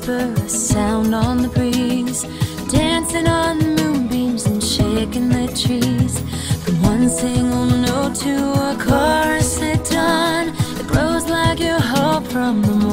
whisper, a sound on the breeze, dancing on the moonbeams and shaking the trees. From one single note to a chorus it dawn, it grows like your hope from the morning.